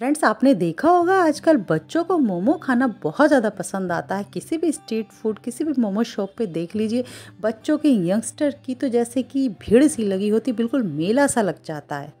Friends आपने देखा होगा आजकल बच्चों को मोमो खाना बहुत ज़्यादा पसंद आता है। किसी भी स्ट्रीट फ़ूड किसी भी मोमो शॉप पे देख लीजिए, बच्चों के यंगस्टर की तो जैसे कि भीड़ सी लगी होती, बिल्कुल मेला सा लग जाता है।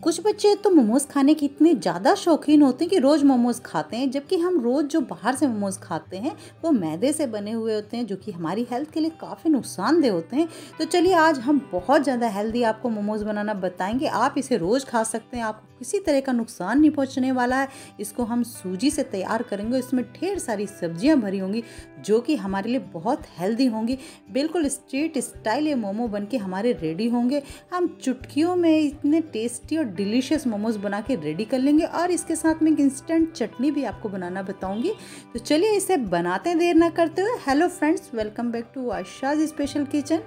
कुछ बच्चे तो मोमोज़ खाने के इतने ज़्यादा शौकीन होते हैं कि रोज़ मोमोज़ खाते हैं, जबकि हम रोज़ जो बाहर से मोमोज़ खाते हैं, वो मैदे से बने हुए होते हैं, जो कि हमारी हेल्थ के लिए काफ़ी नुकसानदेह होते हैं। तो चलिए, आज हम बहुत ज़्यादा हेल्दी आपको मोमोज़ बनाना बताएँगे। आप इसे रोज़ खा सकते हैं, आपको किसी तरह का नुकसान नहीं पहुँचने वाला है। इसको हम सूजी से तैयार करेंगे इसमें ढेर सारी सब्ज़ियाँ भरी होंगी, जो कि हमारे लिए बहुत हेल्दी होंगी। बिल्कुल स्ट्रीट स्टाइल ये मोमो बन के हमारे रेडी होंगे। हम चुटकियों में इतने टेस्टी और डिलीशियस मोमोज बना के रेडी कर लेंगे और इसके साथ में एक इंस्टेंट चटनी भी आपको बनाना बताऊँगी। तो चलिए इसे बनाते देर ना करते हुए। Hello friends welcome back to Asha's special kitchen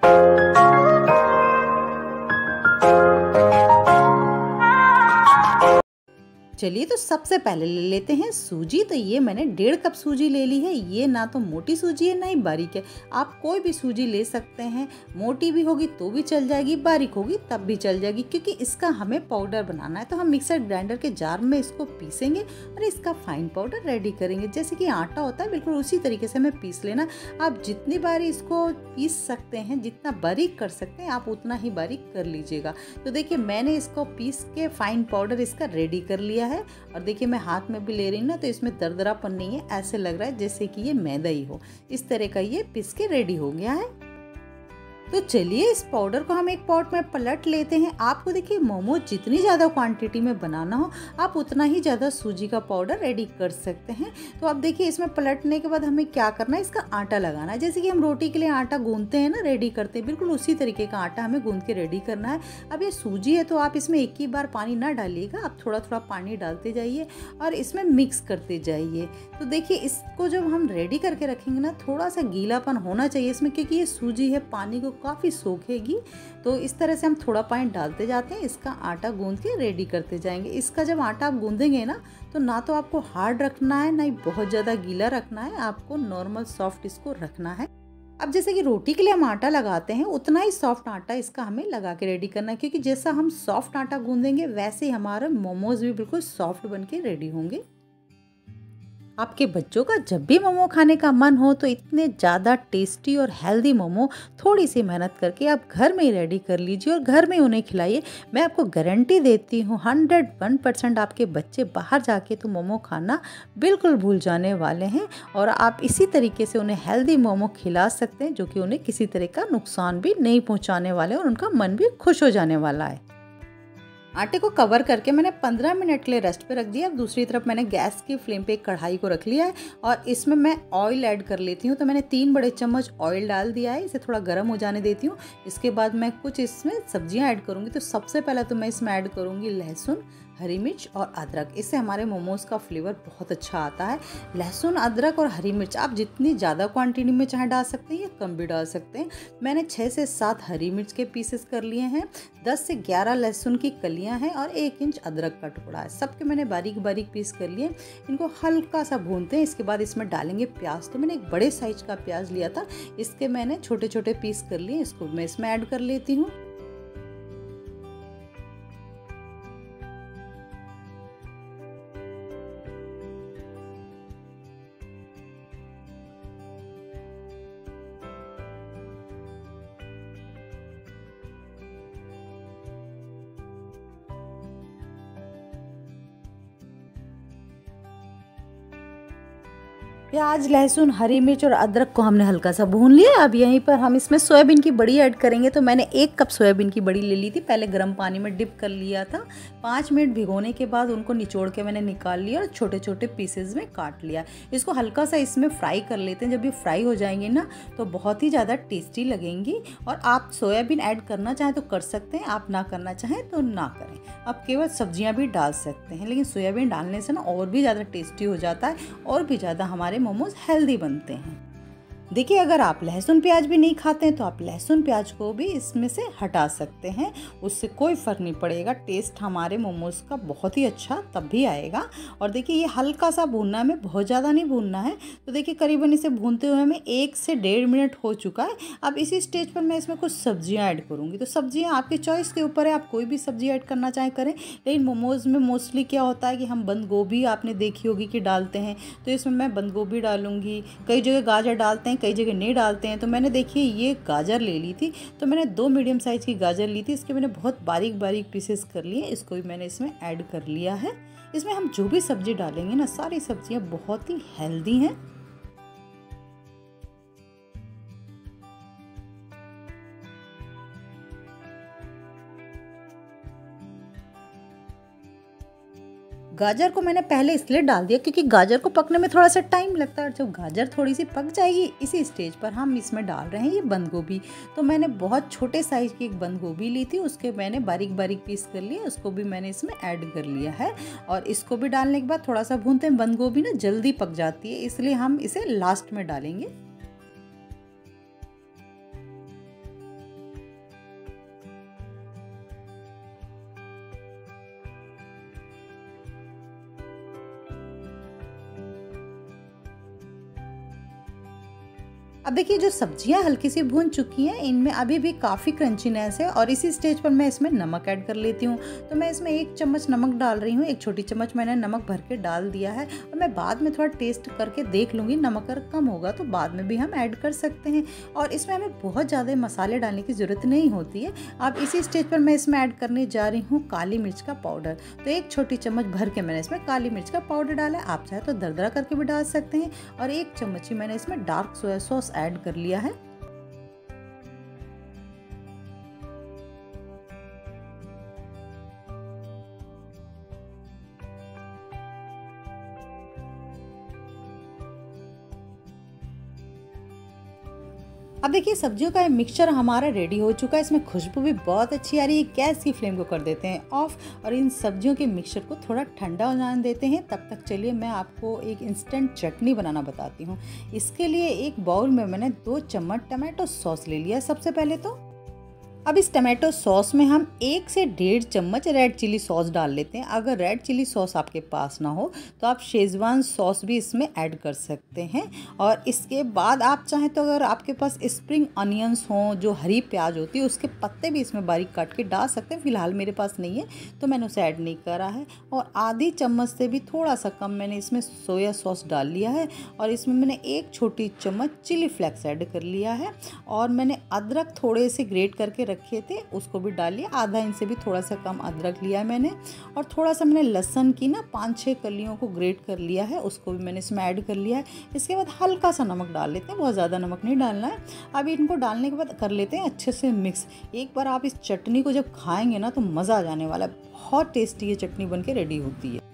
चलिए तो सबसे पहले ले लेते हैं सूजी। तो ये मैंने डेढ़ कप सूजी ले ली है। ये ना तो मोटी सूजी है, ना ही बारीक है। आप कोई भी सूजी ले सकते हैं। मोटी भी होगी तो भी चल जाएगी, बारीक होगी तब भी चल जाएगी। क्योंकि इसका हमें पाउडर बनाना है। तो हम मिक्सर ग्राइंडर के जार में इसको पीसेंगे और इसका फाइन पाउडर रेडी करेंगे। जैसे कि आटा होता है, बिल्कुल उसी तरीके से हमें पीस लेना। आप जितनी बारी इसको पीस सकते हैं, जितना बारीक कर सकते हैं, आप उतना ही बारीक कर लीजिएगा। तो देखिए, मैंने इसको पीस के फाइन पाउडर इसका रेडी कर लिया है और देखिए मैं हाथ में भी ले रही हूँ ना तो इसमें दरदरापन नहीं है, ऐसे लग रहा है जैसे कि ये मैदा ही हो। इस तरह का ये पिस के रेडी हो गया है। तो चलिए इस पाउडर को हम एक पॉट में पलट लेते हैं। आपको देखिए, मोमो जितनी ज़्यादा क्वांटिटी में बनाना हो, आप उतना ही ज़्यादा सूजी का पाउडर रेडी कर सकते हैं। तो अब देखिए, इसमें पलटने के बाद हमें क्या करना है? इसका आटा लगाना है। जैसे कि हम रोटी के लिए आटा गूंदते हैं ना रेडी करते हैं, बिल्कुल उसी तरीके का आटा हमें गूंद के रेडी करना है। अब ये सूजी है तो आप इसमें एक ही बार पानी ना डालिएगा, आप थोड़ा थोड़ा पानी डालते जाइए और इसमें मिक्स करते जाइए। तो देखिए, इसको जब हम रेडी करके रखेंगे ना, थोड़ा सा गीलापन होना चाहिए इसमें, क्योंकि ये सूजी है, पानी को काफ़ी सूखेगी। तो इस तरह से हम थोड़ा पानी डालते जाते हैं, इसका आटा गूंद के रेडी करते जाएँगे। इसका जब आटा आप गूंदेंगे ना तो ना तो आपको हार्ड रखना है, ना ही बहुत ज़्यादा गीला रखना है, आपको नॉर्मल सॉफ्ट इसको रखना है। अब जैसे कि रोटी के लिए हम आटा लगाते हैं, उतना ही सॉफ्ट आटा इसका हमें लगा के रेडी करना है, क्योंकि जैसा हम सॉफ्ट आटा गूंदेंगे, वैसे ही हमारे मोमोज भी बिल्कुल सॉफ्ट बन के रेडी होंगे। आपके बच्चों का जब भी मोमो खाने का मन हो तो इतने ज़्यादा टेस्टी और हेल्दी मोमो थोड़ी सी मेहनत करके आप घर में ही रेडी कर लीजिए और घर में उन्हें खिलाइए। मैं आपको गारंटी देती हूँ, हंड्रेड वन परसेंट आपके बच्चे बाहर जाके तो मोमो खाना बिल्कुल भूल जाने वाले हैं और आप इसी तरीके से उन्हें हेल्दी मोमो खिला सकते हैं जो कि उन्हें किसी तरह का नुकसान भी नहीं पहुँचाने वाले और उनका मन भी खुश हो जाने वाला है। आटे को कवर करके मैंने 15 मिनट के लिए रेस्ट पे रख दिया। अब दूसरी तरफ़ मैंने गैस की फ्लेम पे एक कढ़ाई को रख लिया है और इसमें मैं ऑयल ऐड कर लेती हूँ। तो मैंने तीन बड़े चम्मच ऑयल डाल दिया है। इसे थोड़ा गर्म हो जाने देती हूँ। इसके बाद मैं कुछ इसमें सब्ज़ियाँ ऐड करूँगी। तो सबसे पहले तो मैं इसमें ऐड करूँगी लहसुन। हरी मिर्च और अदरक। इससे हमारे मोमोज़ का फ्लेवर बहुत अच्छा आता है। लहसुन, अदरक और हरी मिर्च, आप जितनी ज़्यादा क्वांटिटी में चाहे डाल सकते हैं या कम भी डाल सकते हैं। मैंने छः से सात हरी मिर्च के पीसेस कर लिए हैं। दस से ग्यारह लहसुन की कलियाँ हैं और एक इंच अदरक का टुकड़ा है। सबके मैंने बारीक बारीक पीस कर लिए। इनको हल्का सा भूनते हैं। इसके बाद इसमें डालेंगे प्याज। तो मैंने एक बड़े साइज़ का प्याज लिया था। इसके मैंने छोटे छोटे पीस कर लिए। इसको मैं इसमें ऐड कर लेती हूँ। प्याज, लहसुन, हरी मिर्च और अदरक को हमने हल्का सा भून लिया। अब यहीं पर हम इसमें सोयाबीन की बड़ी ऐड करेंगे। तो मैंने एक कप सोयाबीन की बड़ी ले ली थी। पहले गर्म पानी में डिप कर लिया था। पाँच मिनट भिगोने के बाद उनको निचोड़ के मैंने निकाल लिया और छोटे छोटे पीसेज में काट लिया। इसको हल्का सा इसमें फ्राई कर लेते हैं। जब ये फ्राई हो जाएँगे ना तो बहुत ही ज़्यादा टेस्टी लगेंगी। और आप सोयाबीन ऐड करना चाहें तो कर सकते हैं। आप ना करना चाहें तो ना करें। आप केवल सब्ज़ियाँ भी डाल सकते हैं। लेकिन सोयाबीन डालने से ना और भी ज़्यादा टेस्टी हो जाता है और भी ज़्यादा हमारे मोमोज हेल्दी बनते हैं। देखिए, अगर आप लहसुन प्याज भी नहीं खाते हैं तो आप लहसुन प्याज को भी इसमें से हटा सकते हैं। उससे कोई फ़र्क नहीं पड़ेगा। टेस्ट हमारे मोमोज़ का बहुत ही अच्छा तब भी आएगा। और देखिए, ये हल्का सा भूनना है, हमें बहुत ज़्यादा नहीं भूनना है। तो देखिए, करीबन इसे भूनते हुए हमें एक से डेढ़ मिनट हो चुका है। अब इसी स्टेज पर मैं इसमें कुछ सब्ज़ियाँ ऐड करूँगी। तो सब्ज़ियाँ आपके चॉइस के ऊपर है, आप कोई भी सब्ज़ी ऐड करना चाहें, करें। लेकिन मोमोज़ में मोस्टली क्या होता है कि हम बंद गोभी आपने देखी होगी कि डालते हैं। तो इसमें मैं बंद गोभी डालूँगी। कई जगह गाजर डालते हैं कई जगह नहीं डालते हैं तो मैंने देखिए ये गाजर ले ली थी तो मैंने दो मीडियम साइज़ की गाजर ली थी, इसके मैंने बहुत बारीक बारीक पीसेस कर लिए, इसको भी मैंने इसमें ऐड कर लिया है। इसमें हम जो भी सब्ज़ी डालेंगे ना, सारी सब्ज़ियाँ बहुत ही हेल्दी हैं। गाजर को मैंने पहले इसलिए डाल दिया क्योंकि गाजर को पकने में थोड़ा सा टाइम लगता है और जब गाजर थोड़ी सी पक जाएगी, इसी स्टेज पर हम इसमें डाल रहे हैं ये बंद गोभी। तो मैंने बहुत छोटे साइज़ की एक बंद गोभी ली थी, उसके मैंने बारीक बारीक पीस कर लिए, उसको भी मैंने इसमें ऐड कर लिया है। और इसको भी डालने के बाद थोड़ा सा भूनते हैं, बंद गोभी ना जल्दी पक जाती है, इसलिए हम इसे लास्ट में डालेंगे। अब देखिए, जो सब्ज़ियाँ हल्की सी भून चुकी हैं, इनमें अभी भी काफ़ी क्रंचीनेस है और इसी स्टेज पर मैं इसमें नमक ऐड कर लेती हूँ। तो मैं इसमें एक चम्मच नमक डाल रही हूँ, एक छोटी चम्मच मैंने नमक भर के डाल दिया है और मैं बाद में थोड़ा टेस्ट करके देख लूँगी, नमक अगर कम होगा तो बाद में भी हम ऐड कर सकते हैं। और इसमें हमें बहुत ज़्यादा मसाले डालने की ज़रूरत नहीं होती है। अब इसी स्टेज पर मैं इसमें ऐड करने जा रही हूँ काली मिर्च का पाउडर। तो एक छोटी चम्मच भर के मैंने इसमें काली मिर्च का पाउडर डाला आप चाहे तो दरदरा करके भी डाल सकते हैं और एक चम्मच ही मैंने इसमें डार्क सोया सॉस ऐड कर लिया है। देखिए, सब्जियों का मिक्सचर हमारा रेडी हो चुका है। इसमें खुशबू भी बहुत अच्छी आ रही है। गैस की फ्लेम को कर देते हैं ऑफ़ और इन सब्जियों के मिक्सचर को थोड़ा ठंडा हो जाने देते हैं। तब तक चलिए, मैं आपको एक इंस्टेंट चटनी बनाना बताती हूँ। इसके लिए एक बाउल में मैंने दो चम्मच टमाटो सॉस ले लिया। सबसे पहले तो अब इस टमाटो सॉस में हम एक से डेढ़ चम्मच रेड चिली सॉस डाल लेते हैं। अगर रेड चिली सॉस आपके पास ना हो तो आप शेजवान सॉस भी इसमें ऐड कर सकते हैं। और इसके बाद आप चाहें तो अगर आपके पास स्प्रिंग अनियंस हों, जो हरी प्याज होती है, उसके पत्ते भी इसमें बारीक काट के डाल सकते हैं। फ़िलहाल मेरे पास नहीं है तो मैंने उसे ऐड नहीं करा है। और आधी चम्मच से भी थोड़ा सा कम मैंने इसमें सोया सॉस डाल लिया है। और इसमें मैंने एक छोटी चम्मच चिली फ्लेक्स ऐड कर लिया है। और मैंने अदरक थोड़े से ग्रेट करके रखे थे, उसको भी डाल लिया। आधा इंच से भी थोड़ा सा कम अदरक लिया मैंने और थोड़ा सा मैंने लहसन की ना पाँच छः कलियों को ग्रेट कर लिया है, उसको भी मैंने इसमें ऐड कर लिया है। इसके बाद हल्का सा नमक डाल लेते हैं, बहुत ज़्यादा नमक नहीं डालना है। अब इनको डालने के बाद कर लेते हैं अच्छे से मिक्स। एक बार आप इस चटनी को जब खाएँगे ना तो मज़ा आ जाने वाला है, बहुत टेस्टी ये चटनी बन के रेडी होती है।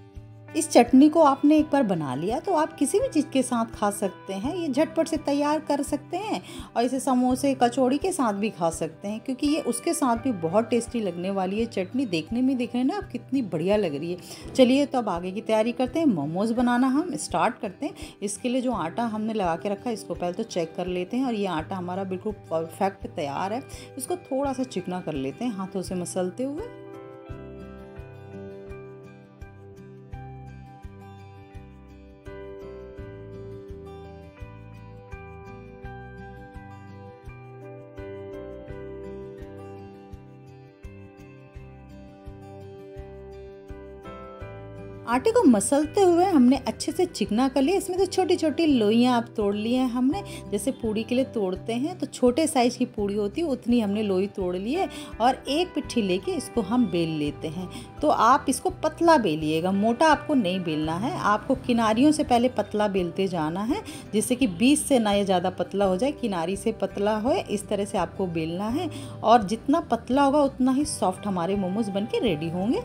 इस चटनी को आपने एक बार बना लिया तो आप किसी भी चीज़ के साथ खा सकते हैं, ये झटपट से तैयार कर सकते हैं और इसे समोसे, कचौड़ी के साथ भी खा सकते हैं, क्योंकि ये उसके साथ भी बहुत टेस्टी लगने वाली है। चटनी देखने में देख रहे हैं ना, आप कितनी बढ़िया लग रही है। चलिए तो अब आगे की तैयारी करते हैं, मोमोज़ बनाना हम स्टार्ट करते हैं। इसके लिए जो आटा हमने लगा के रखा है, इसको पहले तो चेक कर लेते हैं और ये आटा हमारा बिल्कुल परफेक्ट तैयार है। इसको थोड़ा सा चिकना कर लेते हैं हाथों से मसलते हुए। आटे को मसलते हुए हमने अच्छे से चिकना कर लिया। इसमें तो छोटी छोटी लोइयाँ आप तोड़ ली हैं हमने। जैसे पूड़ी के लिए तोड़ते हैं तो छोटे साइज़ की पूड़ी होती है, उतनी हमने लोई तोड़ ली है और एक पिट्ठी लेके इसको हम बेल लेते हैं। तो आप इसको पतला बेलिएगा। मोटा आपको नहीं बेलना है। आपको किनारियों से पहले पतला बेलते जाना है, जिससे कि बीस से ना ये ज़्यादा पतला हो जाए। किनारी से पतला हो, इस तरह से आपको बेलना है और जितना पतला होगा, उतना ही सॉफ्ट हमारे मोमोज़ बन के रेडी होंगे।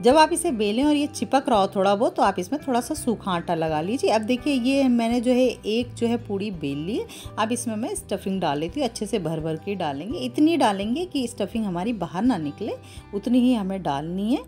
जब आप इसे बेलें और ये चिपक रहा हो थोड़ा बहुत तो आप इसमें थोड़ा सा सूखा आटा लगा लीजिए। अब देखिए, ये मैंने जो है एक जो है पूड़ी बेल ली अब इसमें मैं स्टफिंग डाल लेती हूँ, अच्छे से भर भर के डालेंगे। इतनी डालेंगे कि स्टफिंग हमारी बाहर ना निकले, उतनी ही हमें डालनी है।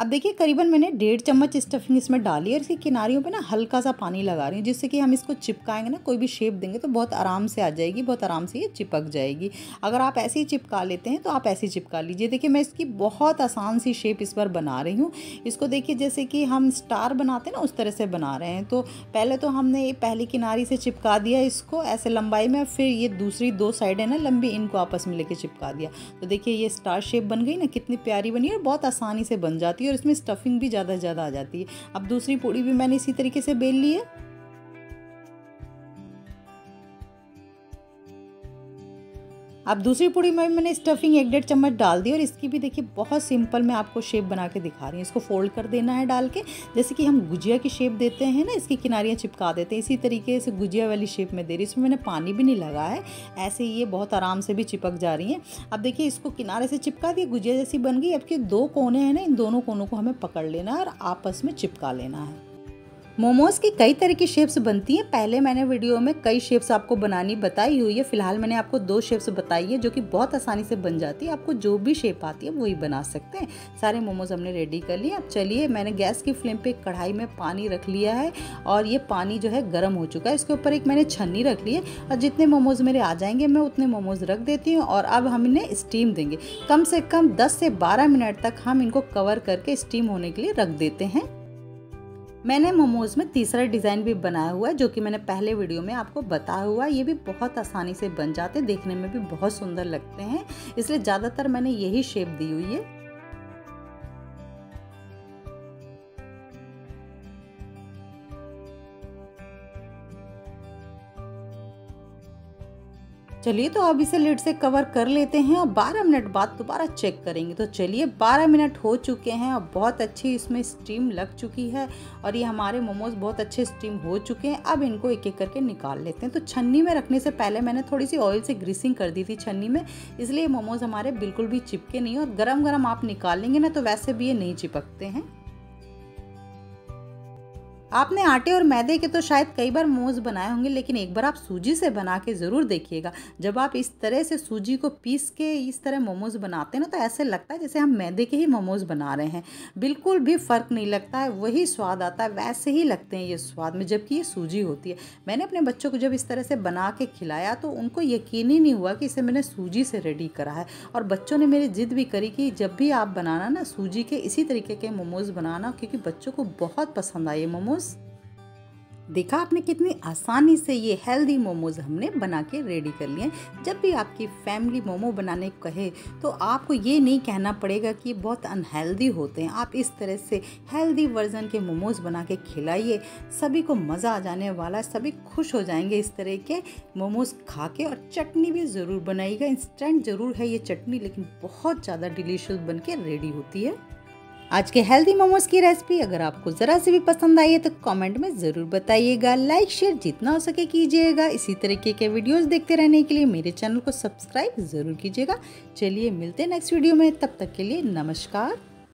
अब देखिए, करीबन मैंने डेढ़ चम्मच स्टफिंग इसमें डाली और इसकी किनारियों पे ना हल्का सा पानी लगा रही हूँ, जिससे कि हम इसको चिपकाएँगे ना, कोई भी शेप देंगे तो बहुत आराम से आ जाएगी, बहुत आराम से ये चिपक जाएगी। अगर आप ऐसे ही चिपका लेते हैं तो आप ऐसे ही चिपका लीजिए। देखिए, मैं इसकी बहुत आसान सी शेप इस पर बना रही हूँ। इसको देखिए, जैसे कि हम स्टार बनाते हैं ना, उस तरह से बना रहे हैं। तो पहले तो हमने पहली किनारी से चिपका दिया इसको ऐसे लंबाई में, फिर ये दूसरी दो साइड है ना, लंबी, इनको आपस में लेके चिपका दिया। तो देखिए, ये स्टार शेप बन गई ना, कितनी प्यारी बनी और बहुत आसानी से बन जाती है। और इसमें स्टफिंग भी ज़्यादा से ज़्यादा आ जाती है। अब दूसरी पूड़ी भी मैंने इसी तरीके से बेल ली है। अब दूसरी पूड़ी में मैंने स्टफिंग एक डेढ़ चम्मच डाल दी और इसकी भी देखिए बहुत सिंपल मैं आपको शेप बना के दिखा रही हूँ। इसको फोल्ड कर देना है डाल के। जैसे कि हम गुजिया की शेप देते हैं ना, इसकी किनारियाँ चिपका देते हैं। इसी तरीके से गुजिया वाली शेप में दे रही इसमें मैंने पानी भी नहीं लगा है। ऐसे ही ये बहुत आराम से भी चिपक जा रही हैं। अब देखिए इसको किनारे से चिपका दिए गुजिया जैसी बन गई। अब के दो कोने हैं ना, इन दोनों कोनों को हमें पकड़ लेना है और आपस में चिपका लेना है। मोमोज़ की कई तरह की शेप्स बनती हैं। पहले मैंने वीडियो में कई शेप्स आपको बनानी बताई हुई है। फ़िलहाल मैंने आपको दो शेप्स बताई है, जो कि बहुत आसानी से बन जाती है। आपको जो भी शेप आती है, वही बना सकते हैं। सारे मोमोज़ हमने रेडी कर लिए। अब चलिए, मैंने गैस की फ्लेम पे कढ़ाई में पानी रख लिया है और ये पानी जो है गर्म हो चुका है। इसके ऊपर एक मैंने छन्नी रख ली है और जितने मोमोज़ मेरे आ जाएँगे, मैं उतने मोमोज़ रख देती हूँ और अब हम इन्हें स्टीम देंगे। कम से कम दस से बारह मिनट तक हम इनको कवर करके स्टीम होने के लिए रख देते हैं। मैंने मोमोज़ में तीसरा डिज़ाइन भी बनाया हुआ है, जो कि मैंने पहले वीडियो में आपको बताया हुआ है। ये भी बहुत आसानी से बन जाते देखने में भी बहुत सुंदर लगते हैं। इसलिए ज़्यादातर मैंने यही शेप दी हुई है। चलिए तो अब इसे लिड से कवर कर लेते हैं और 12 मिनट बाद दोबारा चेक करेंगे। तो चलिए 12 मिनट हो चुके हैं और बहुत अच्छी इसमें स्टीम लग चुकी है और ये हमारे मोमोज बहुत अच्छे स्टीम हो चुके हैं। अब इनको एक एक करके निकाल लेते हैं। तो छन्नी में रखने से पहले मैंने थोड़ी सी ऑयल से ग्रीसिंग कर दी थी छन्नी में, इसलिए मोमोज हमारे बिल्कुल भी चिपके नहीं और गर्म गर्म आप निकाल लेंगे ना तो वैसे भी ये नहीं चिपकते हैं। आपने आटे और मैदे के तो शायद कई बार मोमोज बनाए होंगे, लेकिन एक बार आप सूजी से बना के ज़रूर देखिएगा। जब आप इस तरह से सूजी को पीस के इस तरह मोमोज बनाते हैं ना तो ऐसे लगता है जैसे हम मैदे के ही मोमोज बना रहे हैं। बिल्कुल भी फ़र्क नहीं लगता है, वही स्वाद आता है, वैसे ही लगते हैं ये स्वाद में, जबकि ये सूजी होती है। मैंने अपने बच्चों को जब इस तरह से बना के खिलाया तो उनको यकीन ही नहीं हुआ कि इसे मैंने सूजी से रेडी करा है। और बच्चों ने मेरी ज़िद भी करी कि जब भी आप बनाना ना, सूजी के इसी तरीके के मोमोज़ बनाना, क्योंकि बच्चों को बहुत पसंद आए मोमोज़ देखा आपने कितनी आसानी से ये हेल्दी मोमोज हमने बना के रेडी कर लिए जब भी आपकी फैमिली मोमो बनाने कहे तो आपको ये नहीं कहना पड़ेगा कि बहुत अनहेल्दी होते हैं। आप इस तरह से हेल्दी वर्जन के मोमोज बना के खिलाइए। सभी को मज़ा आ जाने वाला है, सभी खुश हो जाएँगे इस तरह के मोमोज खा के। और चटनी भी ज़रूर बनाइएगा इंस्टेंट ज़रूर है ये चटनी, लेकिन बहुत ज़्यादा डिलीशियस बन के रेडी होती है। आज के हेल्दी मोमोज की रेसिपी अगर आपको ज़रा से भी पसंद आई है तो कमेंट में ज़रूर बताइएगा। लाइक शेयर जितना हो सके कीजिएगा। इसी तरीके के वीडियोस देखते रहने के लिए मेरे चैनल को सब्सक्राइब ज़रूर कीजिएगा। चलिए मिलते हैं नेक्स्ट वीडियो में। तब तक के लिए नमस्कार।